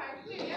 排队。